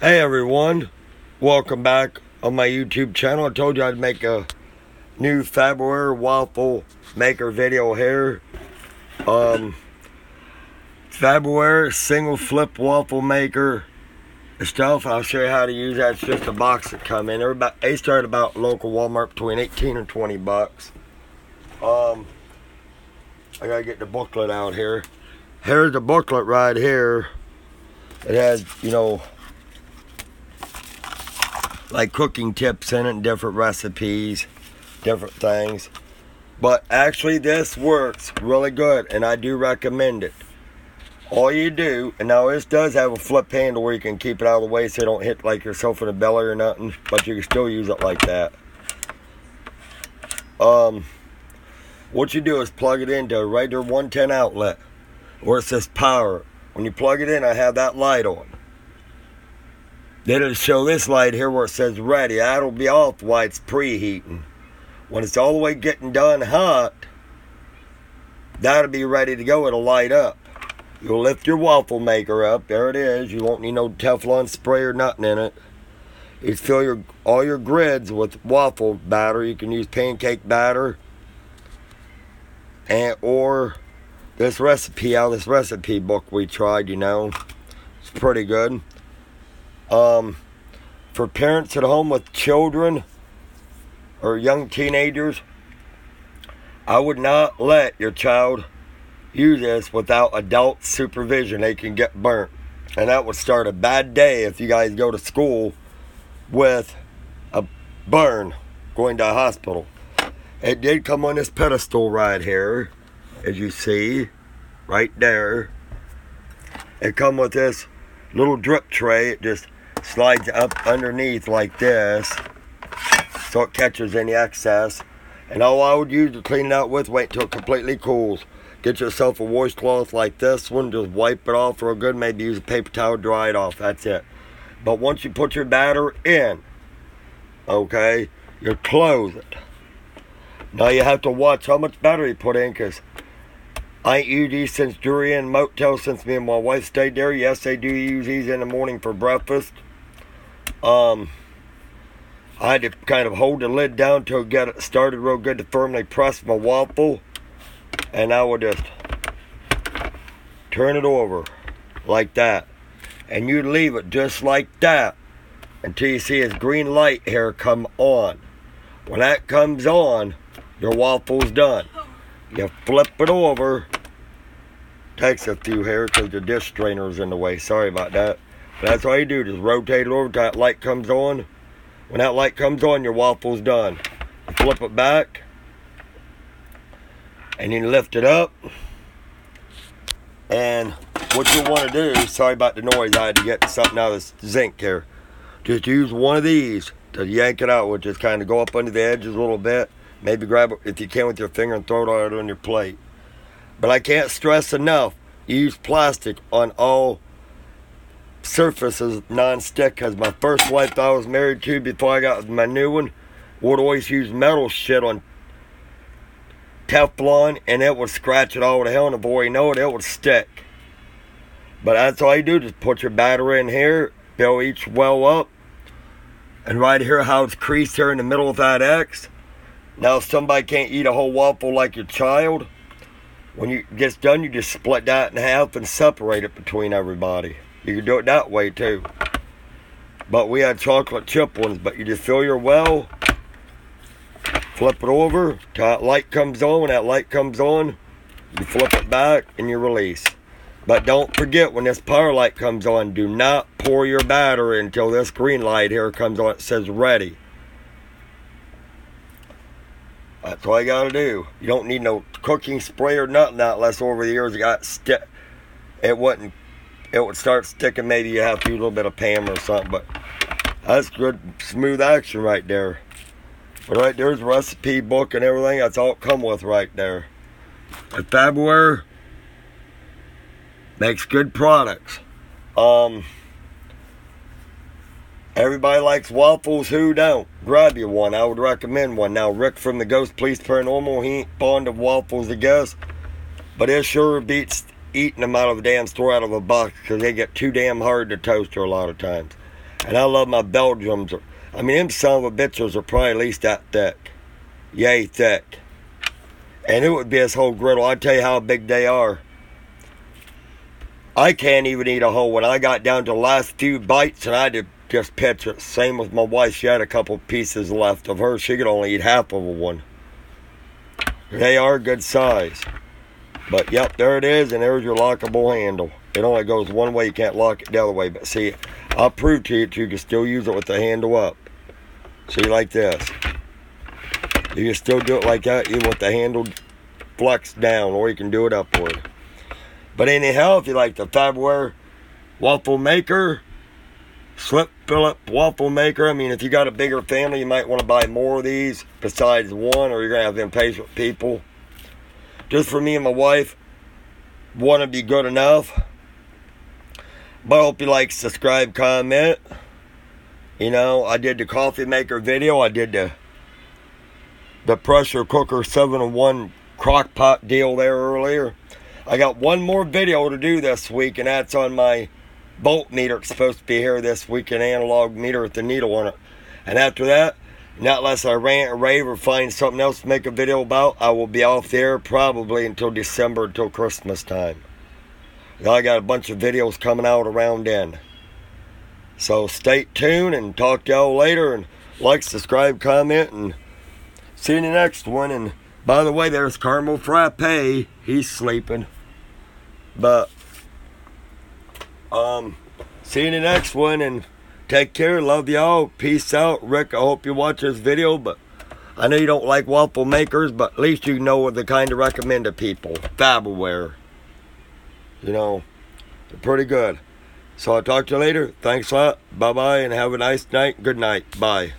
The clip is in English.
Hey everyone, welcome back on my YouTube channel. I told you I'd make a new Farberware waffle maker video here. Um, Farberware single flip waffle maker stuff. I'll show you how to use that. It's just a box that come in. About, they start about local Walmart between 18 and 20 bucks. Um, I gotta get the booklet out here. Here's the booklet right here. It has, you know, like cooking tips in it and different recipes, different things. But actually, this works really good, and I do recommend it. All you do, and now this does have a flip handle where you can keep it out of the way so you don't hit like yourself in the belly or nothing, but you can still use it like that. Um, what you do is plug it into a regular 110 outlet where it says power. When you plug it in, I have that light on. Then it'll show this light here where it says ready. That'll be off while it's preheating. When it's all the way getting done hot, that'll be ready to go. It'll light up. You'll lift your waffle maker up. There it is. You won't need no Teflon spray or nothing in it. You fill your all your grids with waffle batter. You can use pancake batter and or this recipe out of this recipe book we tried. You know, it's pretty good. Um, for parents at home with children or young teenagers, I would not let your child use this without adult supervision. They can get burnt. And that would start a bad day if you guys go to school with a burn going to a hospital. It did come on this pedestal right here, as you see, right there. It come with this little drip tray. It just slides up underneath like this so it catches any excess. And all I would use to clean it out with, wait till it completely cools. Get yourself a washcloth like this one, just wipe it off real good, maybe use a paper towel, dry it off, that's it. But once you put your batter in, okay, you close it. Now you have to watch how much batter you put in, because I ain't used these since Durian Motel since me and my wife stayed there. Yes, they do use these in the morning for breakfast. Um, I had to kind of hold the lid down till it got started real good to firmly press my waffle. And I would just turn it over like that. And you leave it just like that until you see his green light here come on. When that comes on, your waffle's done. You flip it over. Takes a few here because the dish strainer's in the way. Sorry about that. That's all you do. Just rotate it over till that light comes on. When that light comes on, your waffle's done. Flip it back. And you lift it up. And what you want to do, sorry about the noise, I had to get something out of this zinc here. Just use one of these to yank it out, which is kind of go up under the edges a little bit. Maybe grab it if you can with your finger and throw it out on your plate. But I can't stress enough, use plastic on all surfaces non-stick because my first wife I was married to before I got my new one would always use metal shit on Teflon and it would scratch it all to hell and before you know it, it would stick. But that's all you do, just put your batter in here, fill each well up, and right here how it's creased here in the middle of that X. Now if somebody can't eat a whole waffle like your child, when you gets done, you just split that in half and separate it between everybody. You can do it that way too. But we had chocolate chip ones, but you just fill your well, flip it over that light comes on. When that light comes on, you flip it back and you release. But don't forget when this power light comes on, do not pour your batter until this green light here comes on. It says ready. That's all you gotta do. You don't need no cooking spray or nothing that unless over the years it got stick. It wouldn't. It would start sticking. Maybe you have to use a little bit of Pam or something. But that's good, smooth action right there. But right there's recipe book and everything. That's all it come with right there. And Farberware makes good products. Um. Everybody likes waffles. Who don't? Grab you one. I would recommend one. Now, Rick from the Ghost Police Paranormal, he ain't fond of waffles, I guess. But it sure beats eating them out of the damn store out of a box because they get too damn hard to toaster a lot of times. And I love my Belgiums. I mean, them son of a bitches are probably at least that thick. Yay thick. And it would be this whole griddle. I tell you how big they are. I can't even eat a whole one. I got down to the last few bites and I had to just pitch it. Same with my wife. She had a couple pieces left of her. She could only eat half of one. They are good size. But yep, there it is, and there's your lockable handle. It only goes one way, you can't lock it the other way. But see, I'll prove to you that you can still use it with the handle up. See, like this. You can still do it like that, even with the handle flexed down, or you can do it upward. But anyhow, if you like the Farberware waffle maker, slip Philip waffle maker. I mean, if you got a bigger family, you might want to buy more of these besides one, or you're gonna have impatient people. Just for me and my wife, Want to be good enough. But I hope you like, subscribe, comment. You know, I did the coffee maker video. I did the the pressure cooker 7-in-1 crock pot deal there earlier. I got one more video to do this week, and that's on my volt meter. It's supposed to be here this week, an analog meter with the needle on it. And after that, not unless I rant or rave or find something else to make a video about, I will be off there probably until December, until Christmas time. I got a bunch of videos coming out around then. So stay tuned and talk to y'all later. And like, subscribe, comment, and see you in the next one. And by the way, there's Caramel Frappe. He's sleeping. But, um, see you in the next one. And take care. Love y'all. Peace out. Rick, I hope you watch this video. But I know you don't like waffle makers, but at least you know what the kind to recommend to people. Farberware. You know, they're pretty good. So I'll talk to you later. Thanks a lot. Bye bye and have a nice night. Good night. Bye.